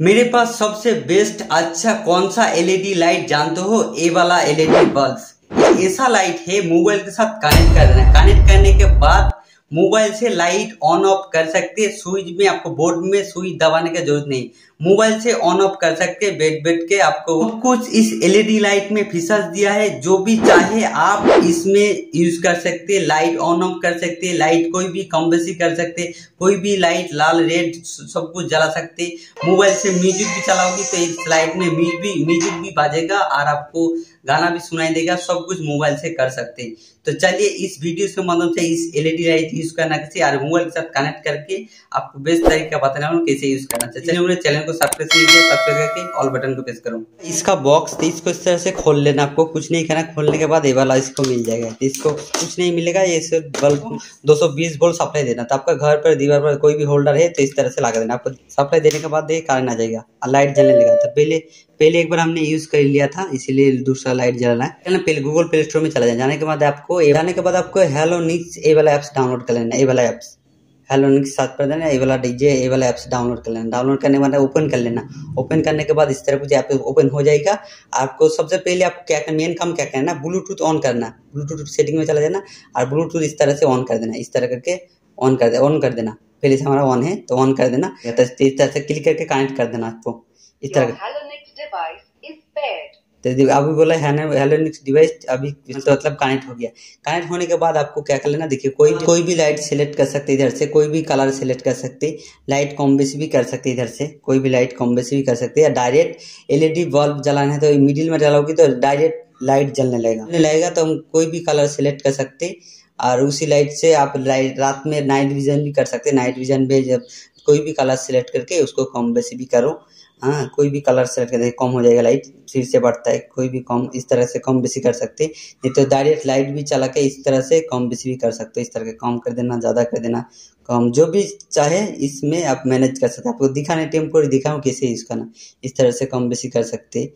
मेरे पास सबसे बेस्ट अच्छा कौन सा एलईडी लाइट जानते हो? ए वाला एलईडी बल्ब ऐसा लाइट है मोबाइल के साथ कनेक्ट कर देना। कनेक्ट करने के बाद मोबाइल से लाइट ऑन ऑफ़ कर सकते हैं। स्विच में आपको बोर्ड में स्विच दबाने की ज़रूरत नहीं। मोबाइल से ऑन ऑफ़ कर सकते हैं, बैठ बैठ के आपको कुछ इस एलईडी लाइट में फीचर्स दिया है, जो भी चाहे आप इसमें यूज़ कर सकते हैं लाइट ऑन ऑफ़ कर सकते हैं लाइट कोई भी कम बेसी कर सकते कोई भी लाइट लाल रेड सब कुछ जला सकते मोबाइल से म्यूज़िक भी चलाओगी तो इस लाइट में म्यूज़िक भी म्यूज़िक भी बाजेगा और आपको गाना भी सुनाई देगा, सब कुछ मोबाइल से कर सकते हैं। तो चलिए इस वीडियो के माध्यम से इस एलईडी लाइट यूज़ करना कैसे और मोबाइल के साथ कनेक्ट करके आपको बेस्ट तरीका बताना कैसे यूज़ करना चाहिए। चलिए चैनल को सब्सक्राइब कीजिए सब्सक्राइब करके ऑल बटन को प्रेस करो। इसका बॉक्स तो इसको इस तरह से खोल लेना। आपको कुछ नहीं करना खोलने के बाद ये वाला इसको मिल जाएगा। इसको कुछ नहीं मिलेगा ये सिर्फ़ बल्ब 220 वोल्ट सप्लाई देना। तो आपका घर पर दीवार पर कोई भी होल्डर है तो इस तरह से लगा देना। आपको सप्लाई देने के बाद ये कारण आ जाएगा। लाइट जलने लगा। तो पहले पहले एक बार हमने यूज़ कर लिया था इसीलिए दूसरा लाइट जलाना है। पहले गूगल प्ले स्टोर में चला जाए। जाने के बाद आपको जाने के बाद आपको हेलो निक्स ए वाला एप्स डाउनलोड कर लेना ए वाला एप्स हेलो के साथ पर देना ये वाला डीजे ये वाला ऐप्स डाउनलोड कर लेना। डाउनलोड करने के बाद ओपन कर लेना। ओपन करने के बाद इस तरह कुछ ऐप ओपन हो जाएगा। आपको सबसे पहले आपको क्या करना मेन काम क्या करना ब्लूटूथ ऑन करना। ब्लूटूथ सेटिंग में चला जाना और ब्लूटूथ इस तरह से ऑन कर देना। इस तरह करके ऑन कर दे ऑन कर देना। पहले से हमारा ऑन है तो ऑन कर देना। तो इस तरह से क्लिक करके कनेक्ट कर देना आपको। इस तरह तो अभी बोला हेलोनिक्स डिवाइस अभी तो मतलब कनेक्ट हो गया। कनेक्ट होने के बाद आपको क्या कर लेना देखिए, कोई कोई भी लाइट सेलेक्ट कर सकते इधर से, कोई भी कलर सेलेक्ट कर सकते, लाइट कम बेसी भी कर सकते इधर से, कोई भी लाइट कम बेसी भी कर सकते या डायरेक्ट एलईडी बल्ब जलाना है तो मिडिल में जलाओगी तो डायरेक्ट लाइट जलने लगेगा। जलने लगेगा तो हम कोई भी कलर सेलेक्ट कर सकते और उसी लाइट से आप लाइट रात में नाइट विजन भी कर सकते। नाइट विजन भी जब कोई भी कलर सेलेक्ट करके उसको कम बेसी भी करो। हाँ कोई भी कलर सेलेक्ट कर कम हो जाएगा लाइट फिर से बढ़ता है, कोई भी कम, इस तरह से कम बेसी कर सकते। नहीं तो डायरेक्ट लाइट भी चला के इस तरह से कम बेसी भी कर सकते हो, इस तरह के कम कर देना, ज़्यादा कर देना, कम, जो भी चाहे, इसमें आप मैनेज कर सकते आपको दिखाने टेम्पोरी दिखाऊँ कैसे यूज़ करना, इस तरह से कम बेसी कर सकते।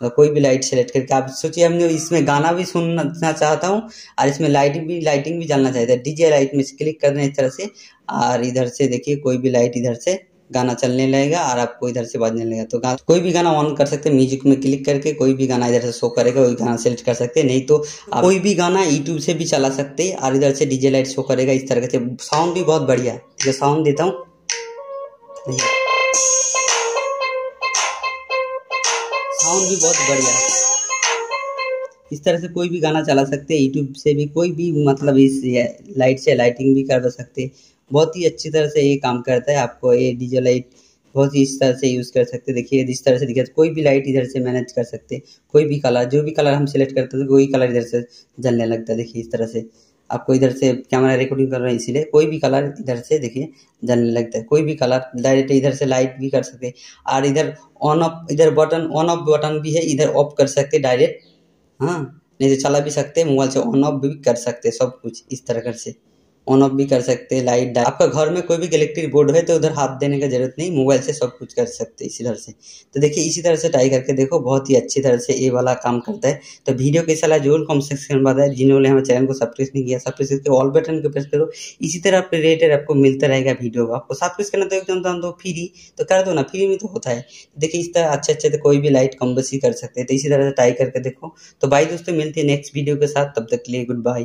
कोई भी लाइट सेलेक्ट करके, आप सोचिए, हमने इसमें गाना भी सुनना चाहता हूँ, और इसमें लाइटिंग भी लाइटिंग भी जानना चाहता है। डीजे लाइट में क्लिक कर देना इस तरह से, और इधर से देखिए, कोई भी लाइट इधर से गाना चलने लगेगा और आपको इधर से बाजने लगेगा। तो कोई भी गाना ऑन कर सकते हैं म्यूज़िक में क्लिक करके, कोई भी गाना इधर से शो करेगा वही गाना सेलेक्ट कर सकते हैं। नहीं तो आप कोई भी गाना यूट्यूब से भी चला सकते हैं और इधर से डीजे लाइट शो करेगा, इस तरह से साउंड भी बहुत बढ़िया है। है साउंड देता हूँ। साउंड भी बहुत बढ़िया है। इस तरह से कोई भी गाना चला सकते हैं यूट्यूब से भी कोई भी मतलब इस लाइट से लाइटिंग भी कर सकते बहुत ही अच्छी तरह से ये काम करता है। आपको ये डीजे लाइट बहुत ही इस तरह से यूज़ कर सकते देखिए इस तरह से दिखा, कोई भी लाइट इधर से मैनेज कर सकते कोई भी कलर जो भी कलर हम सिलेक्ट करते थे वही कलर इधर से जलने लगता है। देखिए, इस तरह से आपको इधर से कैमरा रिकॉर्डिंग कर रहे हैं, इसीलिए कोई भी कलर इधर से देखिए जलने लगता है। कोई भी कलर डायरेक्ट इधर से लाइट भी कर सकते और इधर ऑन ऑफ़ इधर बटन ऑन ऑफ़ बटन भी है, इधर ऑफ़ कर सकते डायरेक्ट हाँ नहीं तो चला भी सकते मोबाइल से ऑन ऑफ़ भी कर सकते सब कुछ इस तरह से। ऑन ऑफ़ भी कर सकते हैं लाइट आपका घर में कोई भी इलेक्ट्रिक बोर्ड है तो उधर हाथ देने का ज़रूरत नहीं मोबाइल से सब कुछ कर सकते इसी तरह से। तो देखिए, इसी तरह से ट्राई करके देखो, बहुत ही अच्छी तरह से ये वाला काम करता है। तो वीडियो कैसा लगा ज़रूर कम सेक्शन बताए। जिन्होंने हमारे चैनल को सब्सक्राइब नहीं किया सब्सक्राइब करके ऑल बटन को प्रेस करो। इसी तरह आपके रिलेटेड आपको मिलता रहेगा वीडियो आपको सब्सक्राइब करना तो एकदम दो फ्री तो कर दो ना फ्री में तो होता है। देखिए, इस तरह अच्छे अच्छे तो कोई भी लाइट कम बसी कर सकते हैं। तो इसी तरह से ट्राई करके देखो। तो भाई दोस्तों, मिलती है नेक्स्ट वीडियो के साथ। तब तक के लिए गुड बाय